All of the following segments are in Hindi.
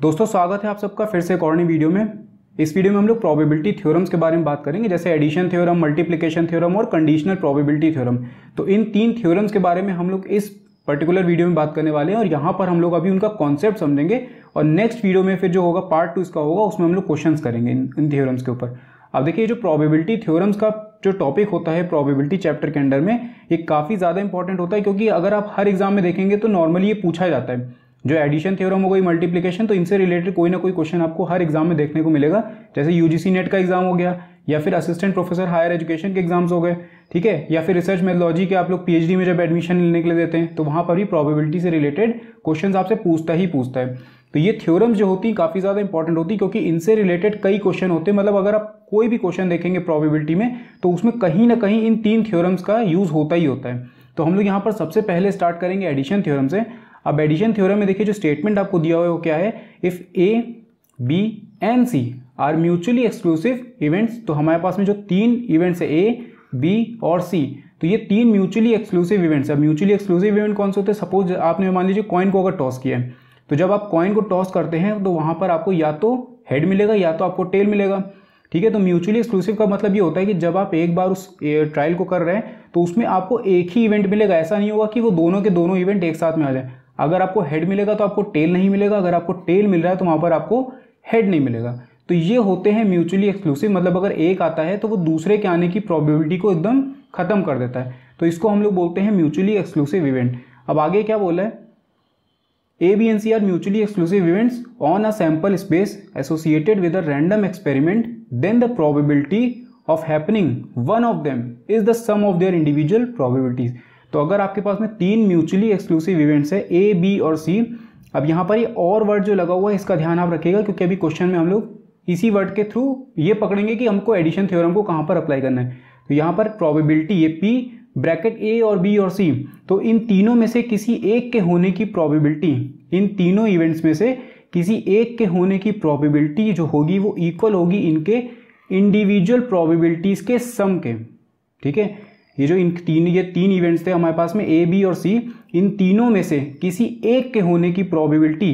दोस्तों, स्वागत है आप सबका फिर से एक और नई वीडियो में। इस वीडियो में हम लोग प्रोबेबिलिटी थ्योरम्स के बारे में बात करेंगे, जैसे एडिशन थ्योरम मल्टीप्लिकेशन थ्योरम और कंडीशनल प्रोबेबिलिटी थ्योरम तो इन तीन थ्योरम्स के बारे में हम लोग इस पर्टिकुलर वीडियो में बात करने वाले हैं और यहाँ पर हम लोग अभी उनका कॉन्सेप्ट समझेंगे और नेक्स्ट वीडियो में फिर जो होगा पार्ट टू इसका होगा, उसमें हम लोग क्वेश्चन करेंगे इन इन थ्योरम्स के ऊपर। अब देखिए जो प्रोबेबिलिटी थ्योरम्स का जो टॉपिक होता है प्रोबेबिलिटी चैप्टर के अंडर में, ये काफ़ी ज़्यादा इंपॉर्टेंट होता है क्योंकि अगर आप हर एग्ज़ाम में देखेंगे तो नॉर्मली ये पूछा जाता है। जो एडिशन थ्योरम हो गई मल्टीप्लिकेशन तो इनसे रिलेटेड कोई ना कोई क्वेश्चन आपको हर एग्ज़ाम में देखने को मिलेगा। जैसे यूजीसी नेट का एग्ज़ाम हो गया, या फिर असिस्टेंट प्रोफेसर हायर एजुकेशन के एग्ज़ाम्स हो गए, ठीक है? या फिर रिसर्च मेथोलॉजी के आप लोग पीएचडी में जब एडमिशन लेने के लिए देते हैं तो वहाँ पर भी प्रोबेबिलिटी से रिलेटेड क्वेश्चन आपसे पूछता ही पूछता है। तो ये थ्योरम्स जो होती हैं, काफ़ी ज़्यादा इंपॉर्टेंट होती क्योंकि इनसे रिलेटेड कई क्वेश्चन होते हैं। मतलब अगर आप कोई भी क्वेश्चन देखेंगे प्रोबेबिलिटी में तो उसमें कहीं ना कहीं इन तीन थ्योरम्स का यूज़ होता ही होता है। तो हम लोग यहाँ पर सबसे पहले स्टार्ट करेंगे एडिशन थ्योरम से। अब एडिशन थ्योरम में देखिए जो स्टेटमेंट आपको दिया हुआ है वो क्या है? If A B and C are mutually exclusive events तो हमारे पास में जो तीन इवेंट्स है ए बी और सी तो ये तीन म्यूचुअली एक्सक्लूसिव इवेंट्स है। म्यूचुअली एक्सक्लूसिव इवेंट कौन से होते हैं? सपोज़ आपने मान लीजिए कॉइन को अगर टॉस किया है तो जब आप कॉइन को टॉस करते हैं तो वहाँ पर आपको या तो हेड मिलेगा या तो आपको टेल मिलेगा। ठीक है? तो म्यूचुअली एक्सक्लूसिव का मतलब ये होता है कि जब आप एक बार उस ट्रायल को कर रहे हैं तो उसमें आपको एक ही इवेंट मिलेगा। ऐसा नहीं होगा कि वो दोनों के दोनों इवेंट एक साथ में आ जाए। अगर आपको हेड मिलेगा तो आपको टेल नहीं मिलेगा, अगर आपको टेल मिल रहा है तो वहाँ पर आपको हेड नहीं मिलेगा। तो ये होते हैं म्यूचुअली एक्सक्लूसिव मतलब अगर एक आता है तो वो दूसरे के आने की प्रॉबिबिलिटी को एकदम खत्म कर देता है। तो इसको हम लोग बोलते हैं म्यूचुअली एक्सक्लूसिव इवेंट अब आगे क्या बोला है? A B and C are mutually exclusive events on a sample space associated with a random experiment then the probability of happening one of them is the sum of their individual probabilities तो अगर आपके पास में तीन म्यूचुअली एक्सक्लूसिव इवेंट्स है ए बी और सी अब यहाँ पर ये और वर्ड जो लगा हुआ है, इसका ध्यान आप रखिएगा, क्योंकि अभी क्वेश्चन में हम लोग इसी वर्ड के थ्रू ये पकड़ेंगे कि हमको एडिशन थ्योरम को कहाँ पर अप्लाई करना है। तो यहाँ पर प्रोबेबिलिटी ये पी ब्रैकेट ए और बी और सी तो इन तीनों में से किसी एक के होने की प्रोबेबिलिटी इन तीनों इवेंट्स में से किसी एक के होने की प्रोबेबिलिटी जो होगी, वो इक्वल होगी इनके इंडिविजुअल प्रोबेबिलिटीज के सम के, ठीक है? ये जो इन तीन, ये तीन इवेंट्स थे हमारे पास में ए बी और सी इन तीनों में से किसी एक के होने की प्रोबेबिलिटी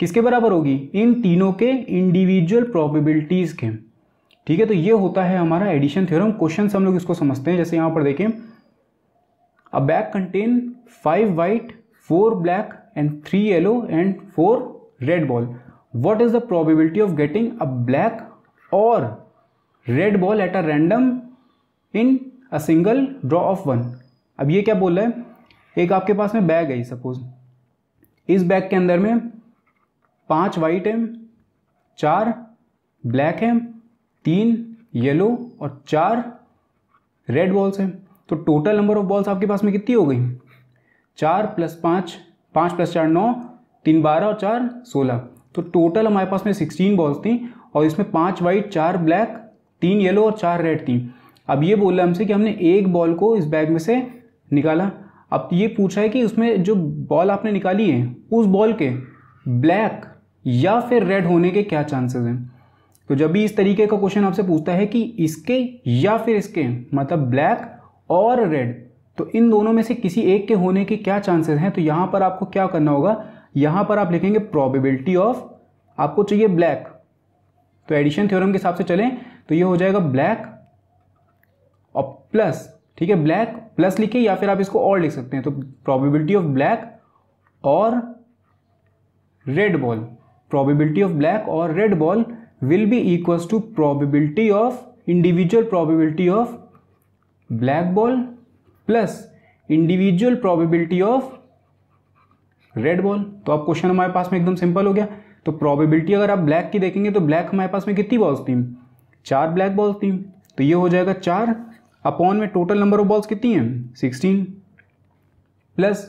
किसके बराबर होगी? इन तीनों के इंडिविजुअल प्रोबेबिलिटीज के। ठीक है तो ये होता है हमारा एडिशन थ्योरम क्वेश्चन हम लोग इसको समझते हैं, जैसे यहाँ पर देखें। A bag contain five white four black and three yellow and four red ball what is the probability of getting a black or red ball at a random in a single draw of one अब ये क्या बोल रहा है? एक आपके पास में बैग है सपोज़ इस बैग के अंदर में पाँच वाइट है, चार ब्लैक है, तीन येलो और चार रेड बॉल्स हैं. तो टोटल नंबर ऑफ़ बॉल्स आपके पास में कितनी हो गई? चार प्लस पाँच पाँच प्लस चार नौ, तीन बारह और चार सोलह. तो टोटल हमारे पास में सिक्सटीन बॉल्स थी और इसमें पाँच वाइट चार ब्लैक तीन येलो और चार रेड थी. अब ये बोल रहा है हमसे कि हमने एक बॉल को इस बैग में से निकाला। अब ये पूछा है कि उसमें जो बॉल आपने निकाली है, उस बॉल के ब्लैक या फिर रेड होने के क्या चांसेस हैं? तो जब भी इस तरीके का क्वेश्चन आपसे पूछता है कि इसके या फिर इसके मतलब ब्लैक और रेड तो इन दोनों में से किसी एक के होने के क्या चांसेस हैं? तो यहाँ पर आपको क्या करना होगा? यहाँ पर आप लिखेंगे प्रोबेबिलिटी ऑफ़ आपको चाहिए ब्लैक तो एडिशन थ्योरम के हिसाब से चलें तो ये हो जाएगा ब्लैक प्लस ठीक है ब्लैक प्लस लिखे या फिर आप इसको और लिख सकते हैं। तो probability of black or red ball probability of black or red ball will be equals to probability of individual probability of black ball plus individual probability of red ball तो अब क्वेश्चन हमारे पास में एकदम सिंपल हो गया। तो प्रोबेबिलिटी अगर आप ब्लैक की देखेंगे तो ब्लैक हमारे पास में कितनी बॉल्स थी? चार ब्लैक बॉल्स थी। तो ये हो जाएगा चार अपॉन में टोटल नंबर ऑफ़ बॉल्स कितनी हैं? Sixteen plus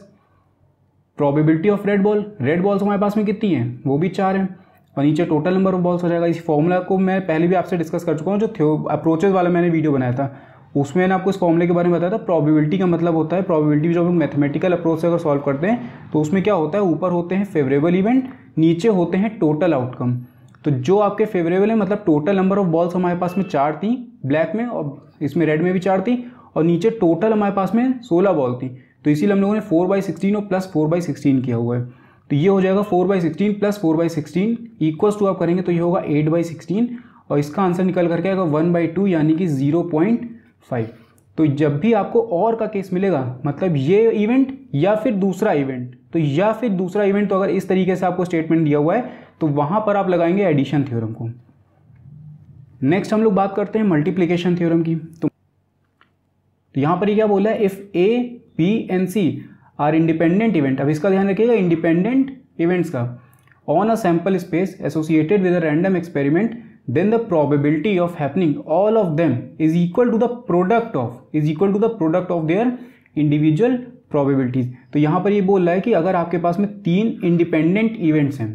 probability of red ball red balls हमारे पास में कितनी हैं? वो भी चार हैं। और नीचे टोटल नंबर ऑफ़ बॉल्स हो जाएगा। इस फॉर्मूला को मैं पहले भी आपसे डिस्कस कर चुका हूँ, जो थ्यो अप्रोचेज वाला मैंने वीडियो बनाया था। उसमें मैंने आपको इस फॉर्मूले के बारे में बताया था। प्रोबेबिलिटी का मतलब होता है प्रोबेबिलिटी जो हम मैथमेटिकल अप्रोच से अगर सॉल्व करते हैं तो उसमें क्या होता है? ऊपर होते हैं फेवरेबल इवेंट नीचे होते हैं टोटल आउटकम तो जो आपके फेवरेबल है मतलब टोटल नंबर ऑफ़ बॉल्स हमारे पास में चार थी ब्लैक में और इसमें रेड में भी चार थी और नीचे टोटल हमारे पास में सोलह बॉल थी। तो इसीलिए हम लोगों ने फोर बाई सिक्सटीन और प्लस फोर बाई सिक्सटीन किया हुआ है। तो ये हो जाएगा four by sixteen plus four by sixteen equals to आप करेंगे तो ये होगा एट बाई सिक्सटीन और इसका आंसर निकल करके आएगा वन बाई टू यानी कि ज़ीरो पॉइंट फाइव। तो जब भी आपको और का केस मिलेगा मतलब ये इवेंट या फिर दूसरा इवेंट तो या फिर दूसरा इवेंट तो अगर इस तरीके से आपको स्टेटमेंट दिया हुआ है तो वहाँ पर आप लगाएँगे एडिशन थ्योरम को। नेक्स्ट हम लोग बात करते हैं मल्टीप्लीकेशन थ्योरम की। तो तो यहाँ पर ये क्या बोला है? If A B and C are independent event अब इसका ध्यान रखिएगा इंडिपेंडेंट इवेंट्स का। On a sample space associated with a random experiment then the probability of happening all of them is equal to the product of, is equal to the product of their individual probabilities तो यहाँ पर ये बोल रहा है कि अगर आपके पास में तीन इंडिपेंडेंट इवेंट्स हैं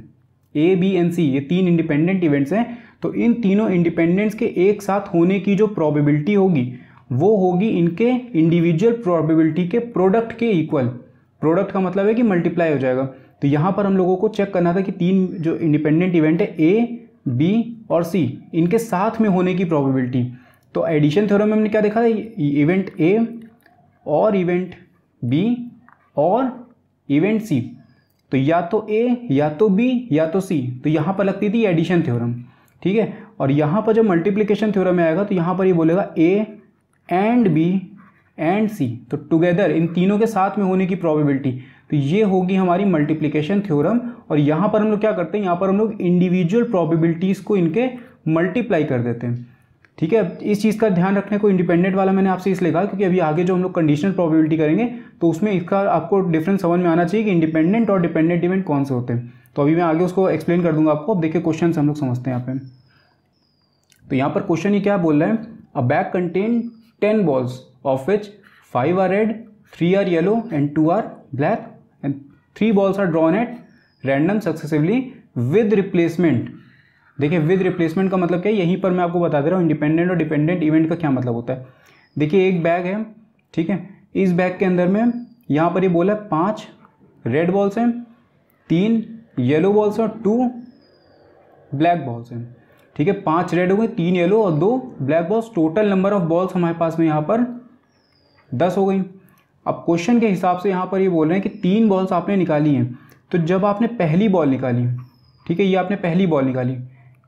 ए बी एन सी ये तीन इंडिपेंडेंट इवेंट्स हैं तो इन तीनों इंडिपेंडेंट्स के एक साथ होने की जो प्रोबेबिलिटी होगी, वो होगी इनके इंडिविजुअल प्रोबेबिलिटी के प्रोडक्ट के इक्वल प्रोडक्ट का मतलब है कि मल्टीप्लाई हो जाएगा। तो यहाँ पर हम लोगों को चेक करना था कि तीन जो इंडिपेंडेंट इवेंट है ए बी और सी इनके साथ में होने की प्रोबेबिलिटी तो एडिशन थ्योरम में हमने क्या देखा था? इवेंट ए और इवेंट बी और इवेंट सी तो या तो ए या तो बी या तो सी तो यहाँ पर लगती थी एडिशन थ्योरम ठीक है? और यहाँ पर जब मल्टीप्लिकेशन थ्योरम में आएगा तो यहाँ पर ये बोलेगा A and B and C तो टुगेदर इन तीनों के साथ में होने की प्रोबेबिलिटी तो ये होगी हमारी मल्टीप्लिकेशन थ्योरम और यहाँ पर हम लोग क्या करते हैं? यहाँ पर हम लोग इंडिविजुअल प्रोबेबिलिटीज़ को इनके मल्टीप्लाई कर देते हैं. ठीक है? इस चीज़ का ध्यान रखने को इंडिपेंडेंट वाला मैंने आपसे इसलिए कहा क्योंकि अभी आगे जो हम लोग कंडीशनल प्रोबेबिलिटी करेंगे तो उसमें इसका आपको डिफरेंस समझ में आना चाहिए कि इंडिपेंडेंट और डिपेंडेंट इवेंट कौन से होते हैं. तो अभी मैं आगे उसको एक्सप्लेन कर दूँगा आपको। अब देखिए क्वेश्चन हम लोग समझते हैं यहाँ पे। तो यहाँ पर क्वेश्चन ये क्या बोल रहे हैं? A bag contain ten balls of which five are red three are yellow and two are black and three balls are drawn at random successively with replacement देखिए विद रिप्लेसमेंट का मतलब क्या है? यहीं पर मैं आपको बता दे रहा हूँ इंडिपेंडेंट और डिपेंडेंट इवेंट का क्या मतलब होता है। देखिए एक बैग है, ठीक है? इस बैग के अंदर में यहाँ पर ये बोला है, पाँच रेड बॉल्स हैं, तीन येलो बॉल्स और टू ब्लैक बॉल्स हैं। ठीक है, पाँच रेड हो गए तीन येलो और दो black balls total number of balls हमारे पास में यहाँ पर दस हो गई। अब क्वेश्चन के हिसाब से यहाँ पर ये बोल रहे हैं कि तीन बॉल्स आपने निकाली हैं। तो जब आपने पहली बॉल निकाली, ठीक है, ये आपने पहली बॉल निकाली,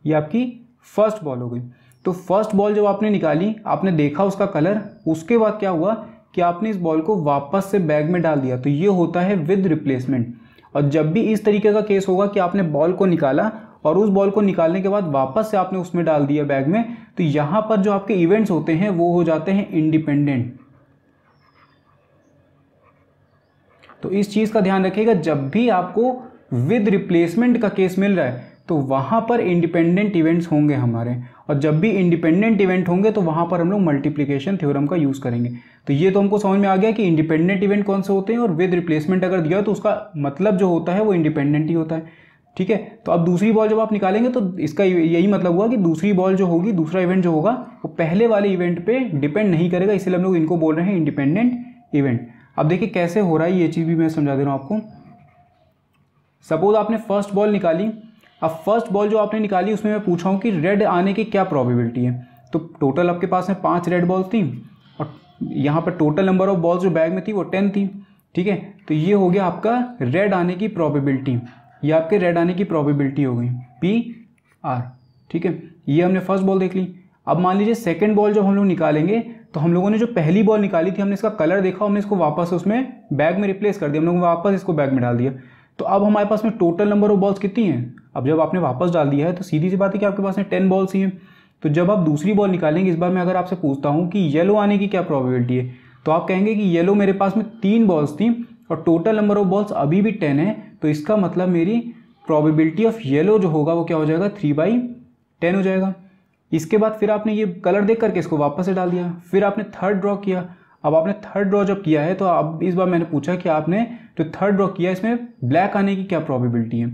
ये आपकी फ़र्स्ट बॉल हो गई। तो फ़र्स्ट बॉल जब आपने निकाली, आपने देखा उसका कलर उसके बाद क्या हुआ कि आपने इस बॉल को वापस से बैग में डाल दिया। तो ये होता है विद रिप्लेसमेंट और जब भी इस तरीके का केस होगा कि आपने बॉल को निकाला और उस बॉल को निकालने के बाद वापस से आपने उसमें डाल दिया बैग में तो यहाँ पर जो आपके इवेंट्स होते हैं, वो हो जाते हैं इंडिपेंडेंट तो इस चीज़ का ध्यान रखिएगा, जब भी आपको विद रिप्लेसमेंट का केस मिल रहा है तो वहाँ पर इंडिपेंडेंट इवेंट्स होंगे हमारे। और जब भी इंडिपेंडेंट इवेंट होंगे तो वहाँ पर हम लोग मल्टीप्लीकेशन थ्योरम का यूज़ करेंगे। तो ये तो हमको समझ में आ गया कि इंडिपेंडेंट इवेंट कौन से होते हैं और विद रिप्लेसमेंट अगर दिया तो उसका मतलब जो होता है वो इंडिपेंडेंट ही होता है। ठीक है? तो अब दूसरी बॉल जब आप निकालेंगे तो इसका यही मतलब हुआ कि दूसरी बॉल जो होगी, दूसरा इवेंट जो होगा, वो पहले वाले इवेंट पे डिपेंड नहीं करेगा, इसलिए हम लोग इनको बोल रहे हैं इंडिपेंडेंट इवेंट अब देखिए कैसे हो रहा है ये चीज़ भी मैं समझा दे रहा हूँ आपको। सपोज़ आपने फ़र्स्ट बॉल निकाली अब फ़र्स्ट बॉल जो आपने निकाली, उसमें मैं पूछा हूँ कि रेड आने की क्या प्रॉबिलिटी है? तो टोटल आपके पास में पाँच रेड बॉल्स थी, और यहाँ पर टोटल नंबर ऑफ़ बॉल्स जो बैग में थी, वो टेन थी, ठीक है? तो ये हो गया आपका रेड आने की प्रॉबिलिटी ये आपके रेड आने की प्रोबेबिलिटी हो गई पी आर ठीक है? ये हमने फ़र्स्ट बॉल देख ली। अब मान लीजिए सेकेंड बॉल जब हम लोग निकालेंगे तो हम लोगों ने जो पहली बॉल निकाली थी, हमने इसका कलर देखा, हमने इसको वापस उसमें बैग में रिप्लेस कर दिया हम लोगों ने वापस इसको बैग में डाल दिया। तो अब हमारे पास में टोटल नंबर ऑफ़ बॉल्स कितनी हैं? अब जब आपने वापस डाल दिया है तो सीधी सी बात है कि आपके पास में टेन बॉल्स ही हैं। तो जब आप दूसरी बॉल निकालेंगे, इस बार मैं अगर आपसे पूछता हूँ कि येलो आने की क्या प्रॉबिलिटी है तो आप कहेंगे कि येलो मेरे पास में तीन बॉल्स थी और टोटल नंबर ऑफ़ बॉल्स अभी भी टेन है तो इसका मतलब मेरी प्रोबेबिलिटी ऑफ़ येलो जो होगा, वो क्या हो जाएगा? थ्री बाई टेन हो जाएगा। इसके बाद फिर आपने ये कलर देख करके इसको वापस से डाल दिया। फिर आपने थर्ड ड्रॉ किया। अब आपने थर्ड ड्रॉ जब किया है तो अब इस बार मैंने पूछा कि आपने जो थर्ड ड्रॉ किया इसमें ब्लैक आने की क्या प्रॉबिलिटी है?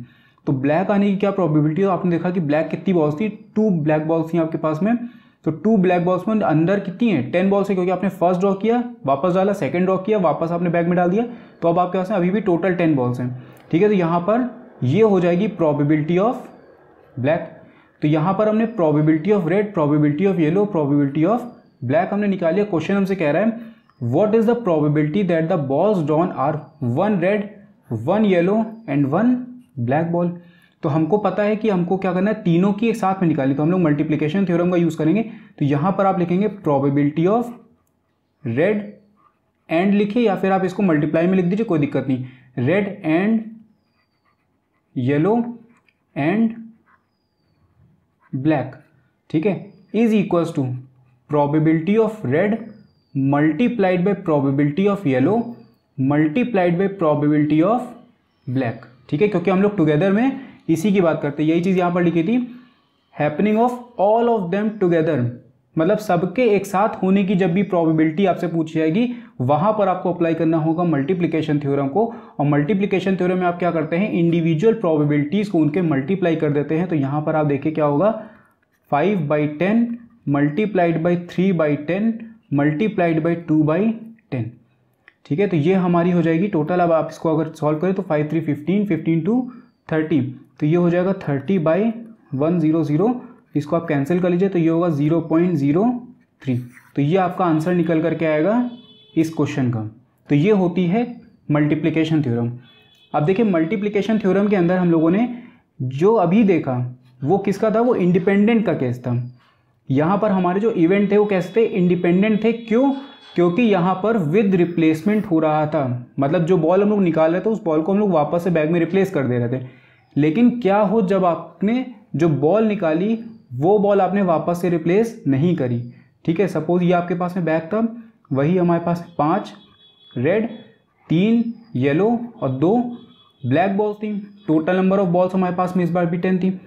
तो ब्लैक आने की क्या प्रॉबिलिटी है? तो आपने देखा कि ब्लैक कितनी बॉल्स थी? टू ब्लैक बॉल्स थी आपके पास में। तो टू ब्लैक बॉल्स में अंदर कितनी है? टेन बॉल्स है, क्योंकि आपने फ़र्स्ट ड्रॉ किया, वापस डाला सेकंड ड्रॉ किया, वापस आपने बैग में डाल दिया। तो अब आपके पास में अभी भी टोटल टेन बॉल्स हैं। ठीक है तो यहाँ पर ये हो जाएगी प्रोबेबिलिटी ऑफ़ ब्लैक तो यहाँ पर हमने probability of red probability of yellow probability of black हमने निकाली क्वेश्चन हमसे कह रहा है what is the probability that the balls drawn are one red one yellow and one black ball. तो हमको पता है कि हमको क्या करना है, तीनों की एक साथ में निकालनी। तो हम लोग मल्टीप्लीकेशन थ्योरम का यूज़ करेंगे। तो यहाँ पर आप लिखेंगे प्रोबेबिलिटी ऑफ़ रेड एंड लिखिए या फिर आप इसको मल्टीप्लाई में लिख दीजिए, कोई दिक्कत नहीं। Red and yellow and black ठीक है? Is equals to probability of red multiplied by probability of yellow multiplied by probability of black ठीक है? क्योंकि हम लोग टुगेदर में इसी की बात करते हैं। यही चीज़ यहाँ पर लिखी थी। Happening of all of them together मतलब सबके एक साथ होने की जब भी प्रोबेबिलिटी आपसे पूछी जाएगी, वहाँ पर आपको अप्लाई करना होगा मल्टीप्लिकेशन थ्योरम को। और मल्टीप्लिकेशन थ्योरम में आप क्या करते हैं? इंडिविजुअल प्रोबेबिलिटीज को उनके मल्टीप्लाई कर देते हैं। तो यहाँ पर आप देखिए क्या होगा? Five by ten multiplied by three by ten multiplied by two by ten ठीक है? तो ये हमारी हो जाएगी टोटल अब आप इसको अगर सॉल्व करें तो five three fifteen fifteen two thirty तो ये हो जाएगा thirty by one zero zero इसको आप कैंसिल कर लीजिए तो ये होगा ज़ीरो पॉइंट ज़ीरो थ्री तो ये आपका आंसर निकल कर करके आएगा इस क्वेश्चन का। तो ये होती है मल्टीप्लिकेशन थ्योरम अब देखिए मल्टीप्लिकेशन थ्योरम के अंदर हम लोगों ने जो अभी देखा, वो किसका था? वो इंडिपेंडेंट का केस था। यहाँ पर हमारे जो इवेंट थे, वो कैसे थे? इंडिपेंडेंट थे। क्यों? क्योंकि यहाँ पर विद रिप्लेसमेंट हो रहा था। मतलब जो बॉल हम लोग निकाल रहे थे, उस बॉल को हम लोग वापस से बैग में रिप्लेस कर दे रहे थे। लेकिन क्या हो जब आपने जो बॉल निकाली, वो बॉल आपने वापस से रिप्लेस नहीं करी? ठीक है सपोज़ ये आपके पास में बैग था, वही हमारे पास पाँच रेड तीन येलो और दो ब्लैक बॉल्स थी। टोटल नंबर ऑफ़ बॉल्स हमारे पास में इस बार भी टेन थी।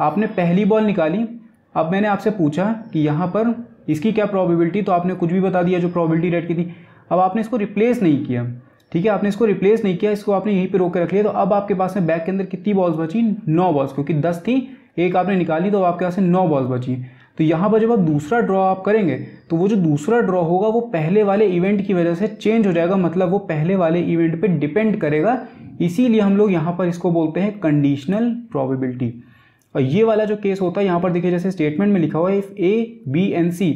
आपने पहली बॉल निकाली अब मैंने आपसे पूछा कि यहाँ पर इसकी क्या प्रॉबिलिटी तो आपने कुछ भी बता दिया जो प्रॉबिलिटी रेट की थी। अब आपने इसको रिप्लेस नहीं किया, ठीक है? आपने इसको रिप्लेस नहीं किया, इसको आपने यहीं पे रोक के रख लिया। तो अब आपके पास में बैग के अंदर कितनी बॉल्स बची? नौ बॉल्स क्योंकि दस थी, एक आपने निकाली तो आपके पास में नौ बॉल्स बची। तो यहाँ पर जब आप दूसरा ड्रॉ आप करेंगे तो वो जो दूसरा ड्रॉ होगा, वो पहले वाले इवेंट की वजह से चेंज हो जाएगा मतलब वो पहले वाले इवेंट पे डिपेंड करेगा। इसीलिए हम लोग यहाँ पर इसको बोलते हैं कंडीशनल प्रोबेबिलिटी और ये वाला जो केस होता है, यहाँ पर देखिए जैसे स्टेटमेंट में लिखा हुआ है if A B and C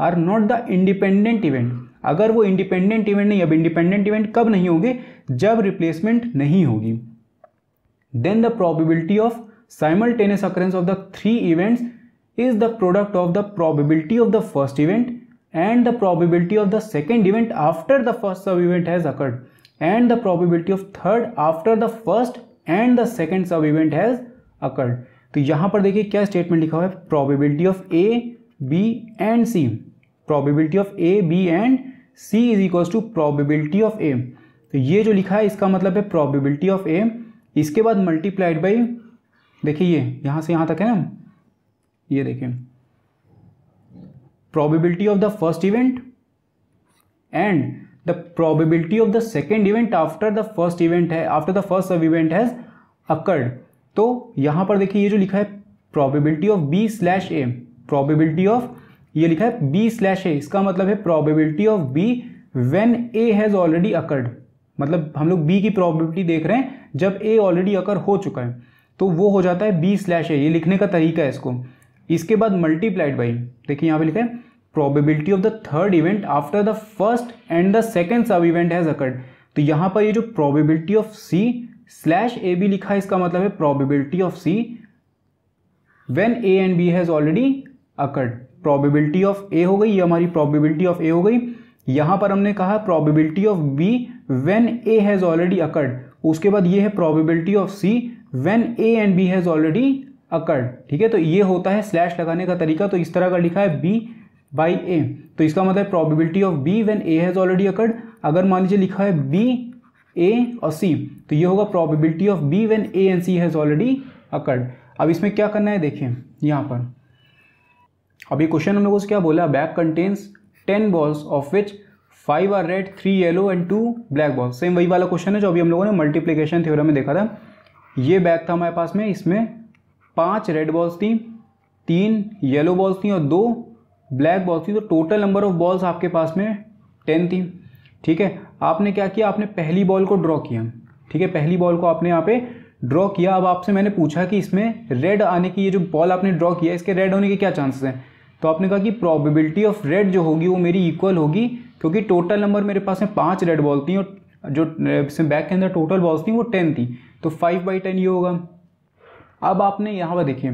are not the independent event अगर वो इंडिपेंडेंट इवेंट नहीं, अब इंडिपेंडेंट इवेंट कब नहीं होंगे? जब रिप्लेसमेंट नहीं होगी। Then the probability of simultaneous occurrence of the three events is the product of the probability of the first event and the probability of the second event after the first sub event has occurred and the probability of third after the first and the second sub event has occurred तो यहाँ पर देखिए क्या स्टेटमेंट लिखा हुआ है? Probability of A B and C probability of A B and C is equals to probability of A तो ये जो लिखा है, इसका मतलब है प्रोबेबिलिटी ऑफ़ ए इसके बाद मल्टीप्लाइड बाई देखिए ये, यहाँ से यहाँ तक है ना? ये देखिए probability of the first event and the probability of the second event after the first event है after the first sub event has occurred तो यहाँ पर देखिए ये जो लिखा है probability of B slash A probability of ये लिखा है बी स्लैश ए इसका मतलब है probability of B when A has already occurred मतलब हम लोग बी की प्रोबेबिलिटी देख रहे हैं, जब ए ऑलरेडी अकर हो चुका है तो वो हो जाता है बी स्लैश ए ये लिखने का तरीका है इसको। इसके बाद मल्टीप्लाइड बाई देखिए यहाँ पे लिखा है probability of the third event after the first and the second sub event has occurred तो यहाँ पर ये जो probability of C slash A B लिखा है, इसका मतलब है probability of C when A and B has already occurred probability of A हो गई, ये हमारी प्रोबेबिलिटी ऑफ़ ए हो गई। यहाँ पर हमने कहा probability of B when A has already occurred उसके बाद ये है probability of C when A and B has already occurred ठीक है तो ये होता है स्लैश लगाने का तरीका। तो इस तरह का लिखा है बी बाई ए तो इसका मतलब probability of B when A has already occurred अगर मान लीजिए लिखा है बी ए और सी तो ये होगा probability of B when A and C has already occurred अब इसमें क्या करना है देखिए यहाँ पर। अब ये क्वेश्चन हम लोगों से क्या बोला? Bag contains ten balls of which five are red three yellow and two black balls same वही वाला क्वेश्चन है जो अभी हम लोगों ने मल्टीप्लीकेशन थ्योरम में देखा था। ये बैग था हमारे पास में, इसमें पाँच रेड बॉल्स थी, तीन येलो बॉल्स थी और दो ब्लैक बॉल्स थी। तो टोटल नंबर ऑफ़ बॉल्स आपके पास में टेन थी। ठीक है? आपने क्या किया? आपने पहली बॉल को ड्रॉ किया। ठीक है? पहली बॉल को आपने यहाँ पे ड्रॉ किया। अब आपसे मैंने पूछा कि इसमें रेड आने की ये जो बॉल आपने ड्रॉ किया, इसके रेड होने के क्या चांसेस हैं? तो आपने कहा कि प्रोबेबिलिटी ऑफ़ रेड जो होगी, वो मेरी इक्वल होगी, क्योंकि टोटल नंबर मेरे पास में पाँच रेड बॉल थी और जो बैक के अंदर टोटल बॉल्स थी, वो टेन थी। तो फाइव बाई टेन ये होगा। अब आपने यहाँ पर देखिए।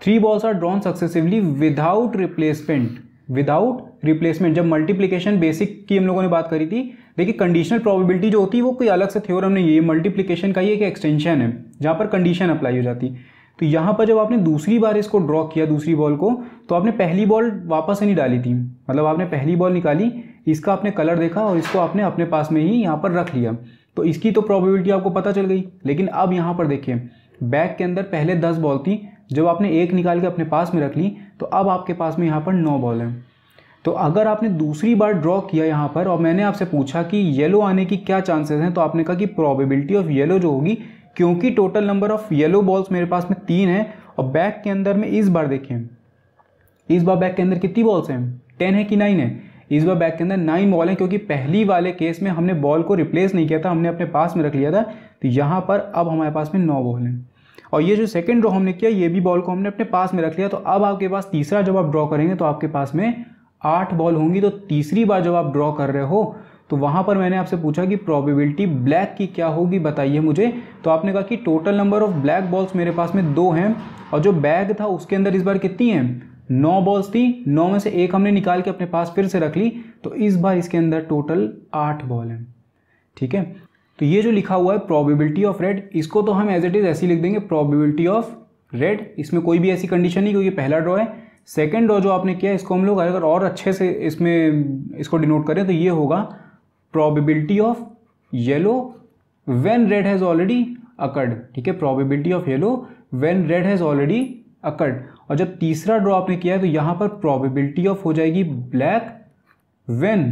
Three balls are drawn successively without replacement without replacement जब मल्टीप्लीकेशन बेसिक की हम लोगों ने बात करी थी, देखिए कंडीशनल प्रोबेबिलिटी जो होती है वो कोई अलग से थ्योरम नहीं है मल्टीप्लीकेशन का ही एक एक्सटेंशन है, जहाँ पर कंडीशन अप्लाई हो जाती। तो यहाँ पर जब आपने दूसरी बार इसको ड्रॉ किया, दूसरी बॉल को तो आपने पहली बॉल वापस नहीं डाली थी। मतलब आपने पहली बॉल निकाली, इसका आपने कलर देखा और इसको आपने अपने पास में ही यहाँ पर रख लिया। तो इसकी तो प्रोबेबिलिटी आपको पता चल गई। लेकिन अब यहाँ पर देखिए बैग के अंदर पहले दस बॉल थी, जब आपने एक निकाल के अपने पास में रख ली तो अब आपके पास में यहाँ पर नौ बॉल है। तो अगर आपने दूसरी बार ड्रॉ किया यहाँ पर और मैंने आपसे पूछा कि येलो आने की क्या चांसेस हैं तो आपने कहा कि प्रोबेबिलिटी ऑफ़ येलो जो होगी, क्योंकि total number of yellow balls मेरे पास में तीन है और बैक के अंदर में इस बार देखें इस बार बैक के अंदर कितनी बॉल्स हैं? टेन है कि नाइन है? इस बार बैक के अंदर नाइन बॉल है, क्योंकि पहली वाले केस में हमने बॉल को रिप्लेस नहीं किया था, हमने अपने पास में रख लिया था तो यहाँ पर अब हमारे पास में नौ बॉल हैं। और ये जो सेकंड ड्रॉ हमने किया, ये भी बॉल को हमने अपने पास में रख लिया तो अब आपके पास तीसरा जब आप ड्रॉ करेंगे तो आपके पास में आठ बॉल होंगी तो तीसरी बार जब आप ड्रॉ कर रहे हो तो वहाँ पर मैंने आपसे पूछा कि प्रोबेबिलिटी ब्लैक की क्या होगी, बताइए मुझे। तो आपने कहा कि total number of black balls मेरे पास में दो हैं, और जो बैग था उसके अंदर इस बार कितनी हैं? नौ बॉल्स थी, नौ में से एक हमने निकाल के अपने पास फिर से रख ली तो इस बार इसके अंदर टोटल आठ बॉल हैं। ठीक है? तो ये जो लिखा हुआ है प्रोबेबिलिटी ऑफ़ रेड इसको तो हम एज इट इज़ ऐसी लिख देंगे प्रोबेबिलिटी ऑफ़ रेड इसमें कोई भी ऐसी कंडीशन नहीं, क्योंकि पहला ड्रॉ है। सेकेंड ड्रॉ जो आपने किया, इसको हम लोग अगर और अच्छे से इसमें, इसको डिनोट करें तो ये होगा probability of yellow when red has already occurred ठीक है? Probability of yellow when red has already occurred और जब तीसरा ड्रॉ आपने किया है तो यहाँ पर प्रोबेबिलिटी ऑफ़ हो जाएगी black when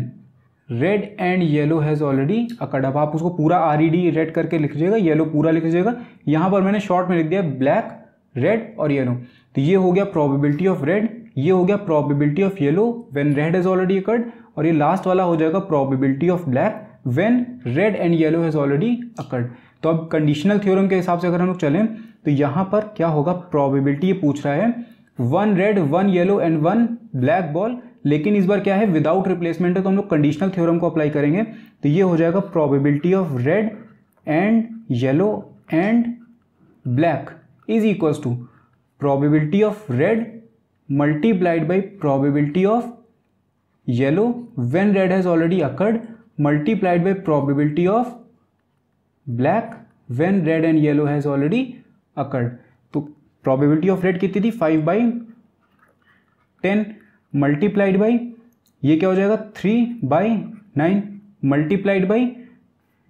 red and yellow has already occurred अब आप उसको पूरा आर ई डी रेड करके लिख लीजिएगा येलो पूरा लिख लीजिएगा। यहाँ पर मैंने शॉर्ट में लिख दिया ब्लैक रेड और येलो तो ये हो गया प्रॉबिबिलिटी ऑफ़ रेड ये हो गया probability of yellow when red has already occurred और ये लास्ट वाला हो जाएगा probability of black when red and yellow has already occurred तो अब कंडीशनल थ्योरम के हिसाब से अगर हम लोग चलें तो यहाँ पर क्या होगा? प्रोबेबिलिटी ये पूछ रहा है। One red one yellow and one black ball लेकिन इस बार क्या है? विदाउट रिप्लेसमेंट है तो हम लोग कंडीशनल थ्योरम को अप्लाई करेंगे। तो ये हो जाएगा probability of red and yellow and black is equals to probability of red multiplied by probability of yellow when red has already occurred multiplied by probability of black when red and yellow has already occurred तो प्रोबेबिलिटी ऑफ़ रेड कितनी थी? Five by ten multiplied by ये क्या हो जाएगा? Three by nine multiplied by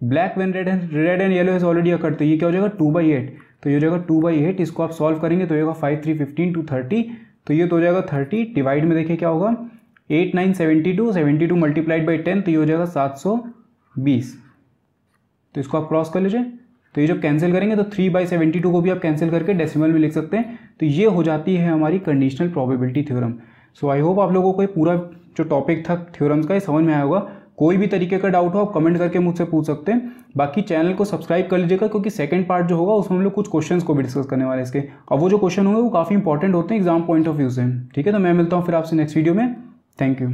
black when red red and yellow has already occurred तो ये क्या हो जाएगा? टू बाई एट तो ये हो जाएगा टू बाई एट इसको आप सॉल्व करेंगे तो ये होगा five three fifteen two thirty तो ये तो हो जाएगा थर्टी, डिवाइड में देखिए क्या होगा? Eight, nine, seventy two seventy two multiplied by ten तो ये हो जाएगा सात सौ बीस। तो इसको आप क्रॉस कर लीजिए। तो ये जब कैंसिल करेंगे तो थ्री बाई सेवेंटी टू को भी आप कैंसिल करके डेसिमल में लिख सकते हैं। तो ये हो जाती है हमारी conditional probability theorem so I hope आप लोगों को पूरा जो टॉपिक था थ्योरम्स का, ये समझ में आया होगा। कोई भी तरीके का डाउट हो, आप कमेंट करके मुझसे पूछ सकते हैं। बाकी चैनल को सब्सक्राइब कर लीजिएगा, क्योंकि सेकंड पार्ट जो होगा, उसमें हम लोग कुछ क्वेश्चंस को भी डिस्कस करने वाले हैं इसके। और वो जो क्वेश्चन होंगे वो काफ़ी इंपॉर्टेंट होते हैं एग्ज़ाम पॉइंट ऑफ़ व्यू से। ठीक है तो मैं मिलता हूँ फिर आपसे नेक्स्ट वीडियो में। Thank you